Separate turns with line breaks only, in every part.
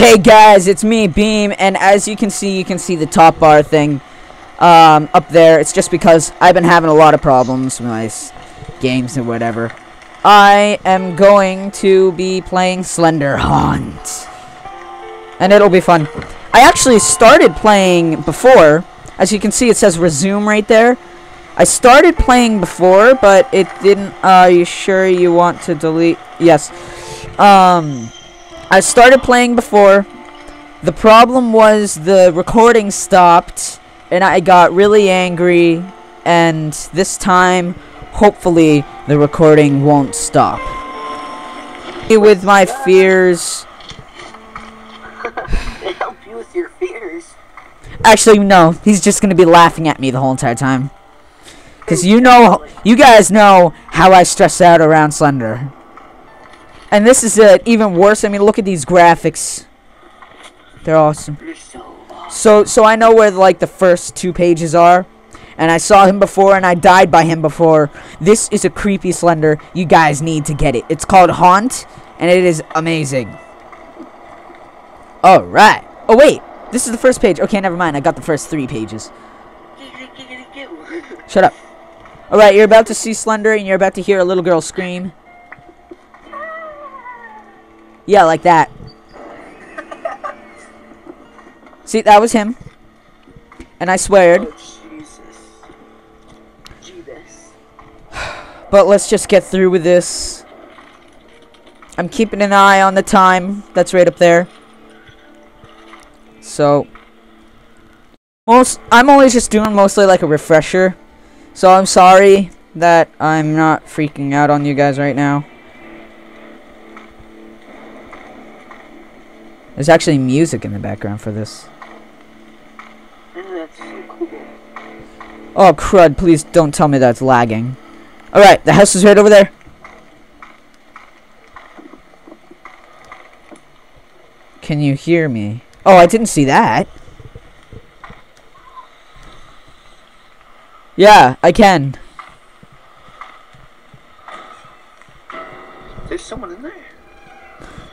Hey guys, it's me, Beam, and as you can see, you can see the top bar thing um, up there. It's just because I've been having a lot of problems with my games and whatever. I am going to be playing Slender Haunt, and it'll be fun. I actually started playing before. As you can see, it says resume right there. I started playing before, but it didn't. Uh, are you sure you want to delete? Yes. Um. I started playing before. The problem was the recording stopped, and I got really angry. And this time, hopefully, the recording won't stop. With my fears.
They help you with your fears.
Actually, no. He's just gonna be laughing at me the whole entire time. Cause you know, you guys know how I stress out around Slender. And this is uh, even worse. I mean, look at these graphics. They're awesome.
So,
so I know where like the first two pages are, and I saw him before, and I died by him before. This is a creepy Slender. You guys need to get it. It's called Haunt, and it is amazing. All right. Oh wait, this is the first page. Okay, never mind. I got the first three pages. Shut up. All right, you're about to see Slender, and you're about to hear a little girl scream. Yeah, like that. See, that was him. And I sweared.
Oh,
But let's just get through with this. I'm keeping an eye on the time. That's right up there. So most I'm always just doing mostly like a refresher. So I'm sorry that I'm not freaking out on you guys right now. There's actually music in the background for this.
Oh, that's so cool.
Crud, please don't tell me that's lagging. Alright, the house is right over there. Can you hear me? Oh, I didn't see that. Yeah, I can.
There's someone in there.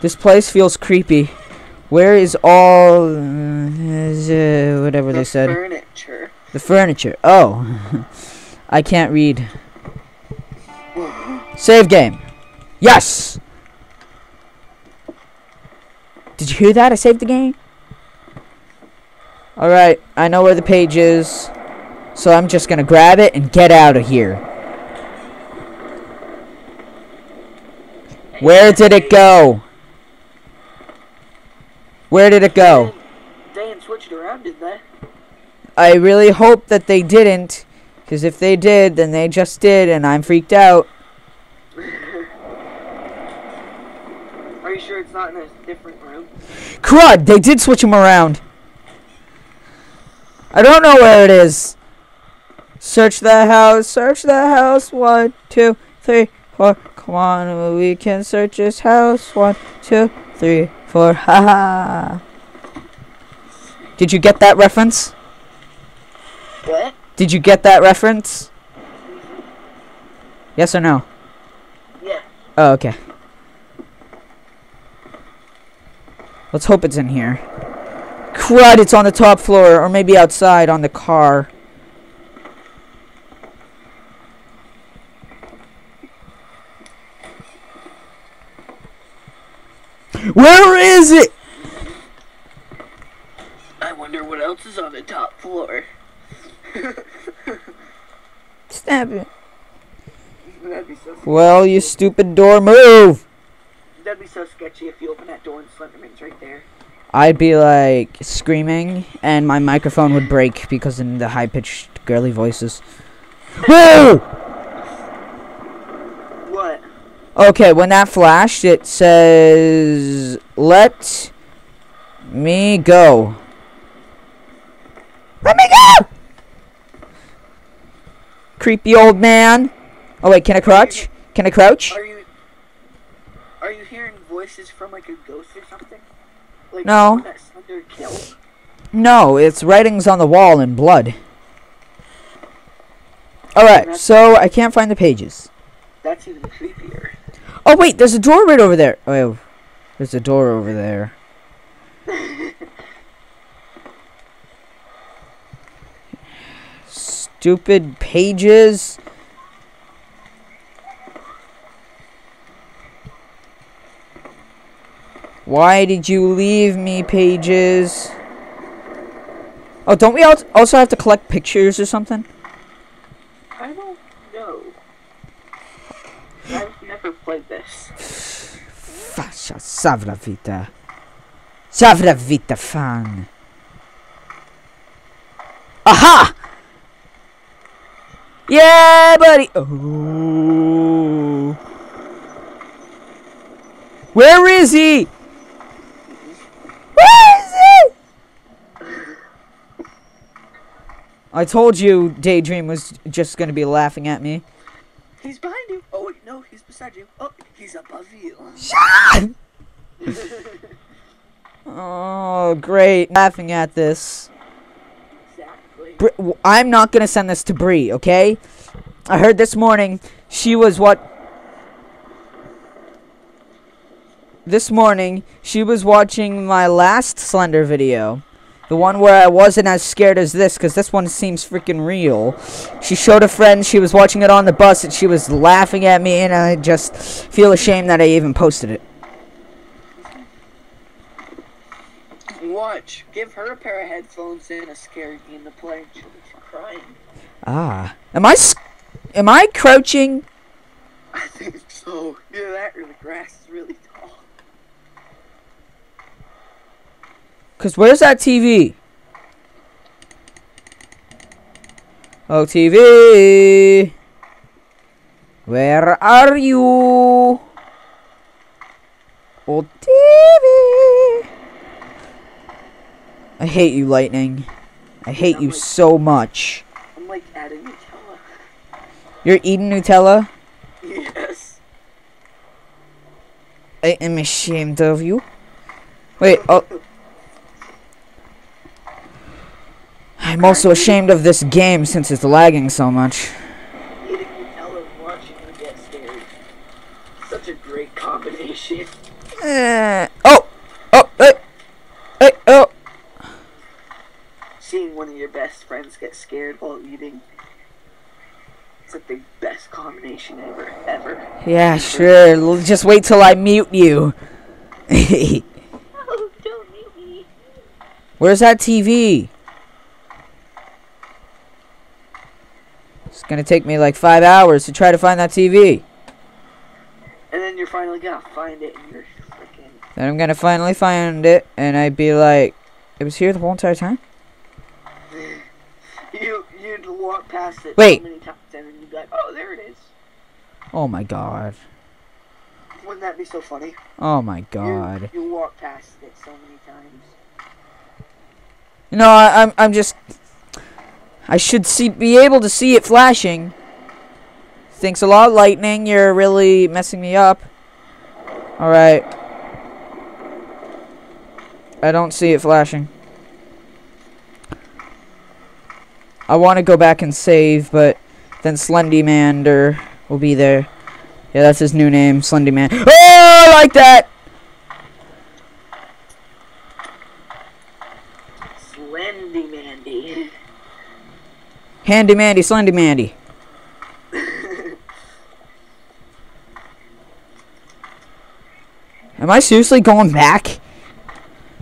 This place feels creepy. Where is all uh, whatever
the
they said?
furniture.
The furniture. Oh. I can't read. Save game. Yes! Did you hear that? I saved the game. Alright, I know where the page is. So I'm just gonna grab it and get out of here. Where did it go? Where did it go?
They didn't switch it around, did they?
I really hope that they didn't. Because if they did, then they just did, and I'm freaked out.
Are you sure it's not in a different room?
Crud! They did switch him around. I don't know where it is. Search the house. Search the house. One, two, three, four. Come on, we can search this house. One, two, three, four. Ha ha. Did you get that reference?
What?
Did you get that reference? Yes or no?
Yeah.
Oh, okay. Let's hope it's in here. Crud, it's on the top floor, or maybe outside on the car. Where is it?
I wonder what else is on the top floor.
Stab it.
So.
Well, you stupid door, move!
That'd be so sketchy if you open that door and Slenderman's right there.
I'd be like screaming, and my microphone would break because in the high pitched girly voices. Whoa! Okay, when that flashed, it says, "Let me go." Let me go. Creepy old man. Oh wait, can I crouch? Can I crouch?
Are you? Are you hearing voices from like a ghost or something? Like
No.
someone That Slender killed.
No, it's writings on the wall in blood. Alright, so I can't find the pages.
That's even creepier.
Oh wait, there's a door right over there. Oh, there's a door over there. Stupid pages. Why did you leave me, pages? Oh, don't we also have to collect pictures or something?
Never played this.
Fascia savra vita. Savra vita fan. Aha! Yeah, buddy. Oh. Where is he? Where is he? I told you Daydream was just gonna be laughing at me.
He's behind you. He's beside you. Oh, he's above you.
Shut oh, great. Laughing at this.
Exactly.
Bri- I'm not gonna send this to Bree, okay? I heard this morning she was what. This morning she was watching my last Slender video, the one where I wasn't as scared as this, cause this one seems freaking real. She showed a friend she was watching it on the bus, and she was laughing at me, and I just feel ashamed that I even posted it.
Watch. Give her a pair of headphones and a scary game to play. She'll be crying.
Ah, am I? Am I crouching?
I think so. Yeah, that really grass is really tall.
Cause where's that TV? Oh TV, where are you? Oh TV. I hate you, Lightning. I hate you so much.
I'm like adding Nutella.
You're eating Nutella.
Yes.
I am ashamed of you. Wait, oh. I'm also ashamed of this game since it's lagging so much.
Eating Nutella and watching her get scared. Such a great combination.
Eh, oh! Oh! Hey! Hey! Oh!
Seeing one of your best friends get scared while eating. It's like the best combination ever. Ever.
Yeah, sure. Just wait till I mute you.
Oh, don't mute me.
Where's that TV? It's gonna take me like five hours to try to find that TV.
And then you're finally gonna find it and you're freaking.
Then I'm gonna finally find it, and I'd be like, it was here the whole entire time?
You, you'd walk past it
Wait.
so many times and then you'd be like, oh, there it is.
Oh my god.
Wouldn't that be so funny?
Oh my
You-
god.
You, walk past it so many times.
No, I, I'm I'm just I should see be able to see it flashing. Thanks a lot, lightning. You're really messing me up. All right. I don't see it flashing. I want to go back and save, but then Slendymander will be there. Yeah, that's his new name, Slendyman. Oh, I like that.
Slendy Mandy.
Handy Mandy, Slendy Mandy. Am I seriously going back?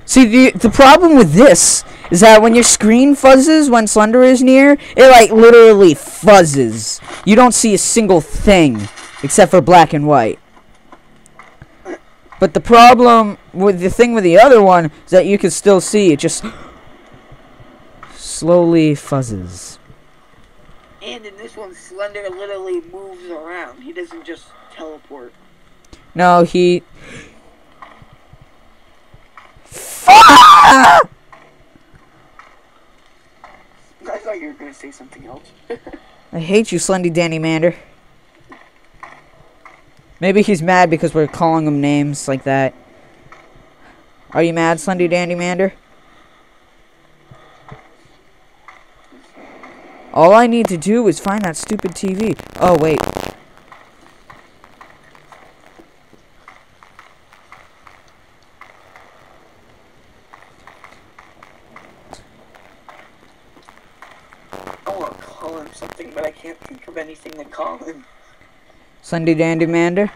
See, the the problem with this is that when your screen fuzzes when Slender is near, it like literally fuzzes. You don't see a single thing except for black and white. But the problem with the thing with the other one is that you can still see it just slowly fuzzes.
And in this one, Slender literally moves around. He doesn't just teleport.
No, he.
I thought you were to say something else.
I hate you, Slendy Danny Mander. Maybe he's mad because we're calling him names like that. Are you mad, Slendy Dandy Mander? All I need to do is find that stupid TV. Oh, wait.
I want to call him something, but I can't think of anything to call him
Sunday Dandy Mander.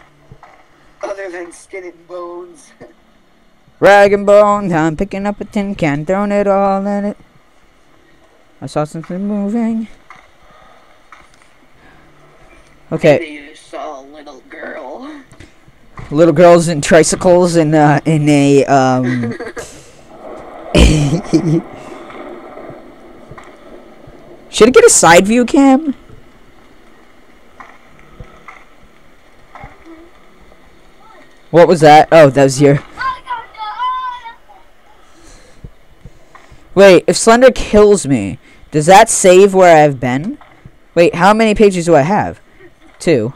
other than skin and bones.
Rag and bone, I'm picking up a tin can, throwing it all in it. I saw something moving. Okay,
Maybe you saw a little girl.
little girls in tricycles in uh, in a um. Should I get a side view cam? What was that? Oh, that was your. Wait, if Slender kills me, does that save where I've been? Wait, how many pages do I have? Two.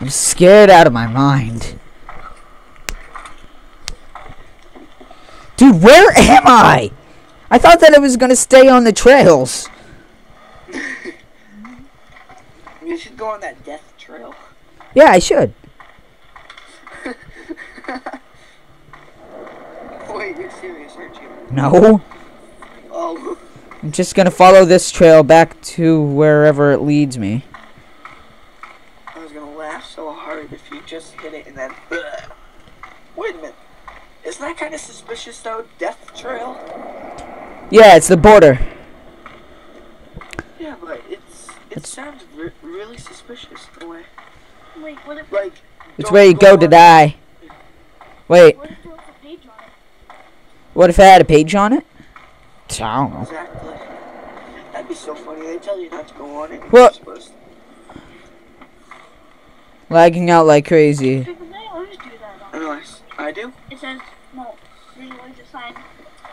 I'm scared out of my mind. Dude, where am I? I thought that I was gonna stay on the trails.
You should go on that death trail.
Yeah, I should.
Wait, you're serious, aren't you?
No.
Oh.
I'm just gonna follow this trail back to wherever it leads me.
I was gonna laugh so hard if you just hit it and then. Wait a minute. Isn't that kind of suspicious though? Death trail?
Yeah, it's the border.
Yeah, but it's it sounds re- really suspicious in a way.
Wait, what if,
Like
It's where you go to die. Wait,
what if there was a page on it?
what if it had a page on it? I don't know.
Exactly. That'd be so funny. They tell you not to go on it. and
Well-
you're supposed.
Lagging out like crazy.
Because they always do that
Unless I do.
It says, no, there's always a sign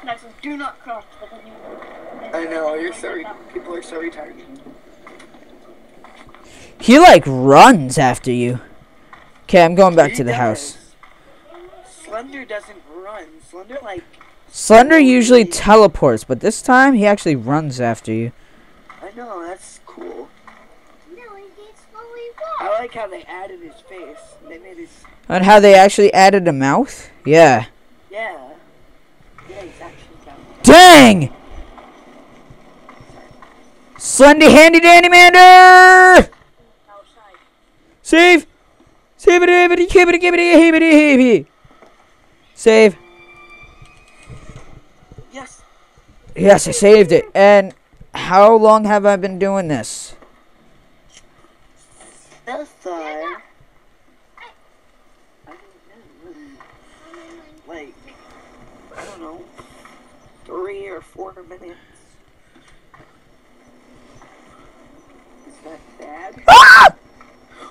that says, do not cross, but then you...
I know. You're so. Re- people are so retarded.
He like runs after you. Okay, I'm going back
He
to the
does.
house.
Slender doesn't run. Slender like.
Slender usually teleports, but this time he actually runs after you.
I know. That's cool.
No, he slowly
I like how they added his face. They made his.
And how they actually added a mouth? Yeah.
Yeah. Yeah, he's actually down.
Dang! Slendy handy dandy mander!
Outside.
Save! Save it, hibbity, hibbity, hibbity, hibbity, hibbity. Save.
Yes.
Yes, I saved it. And how long have I been doing this?
That's fine. I don't know. Like, I don't know, three or four minutes. Is that bad?
Ah!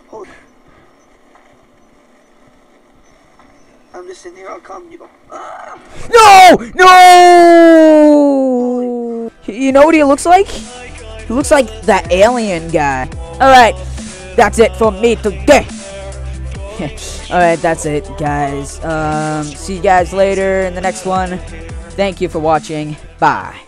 Hold on. I'm in here, you. Ah!
No! No! You know what he looks like? He looks like that alien guy. Alright, that's it for me today. Alright, that's it, guys. Um, see you guys later in the next one. Thank you for watching. Bye.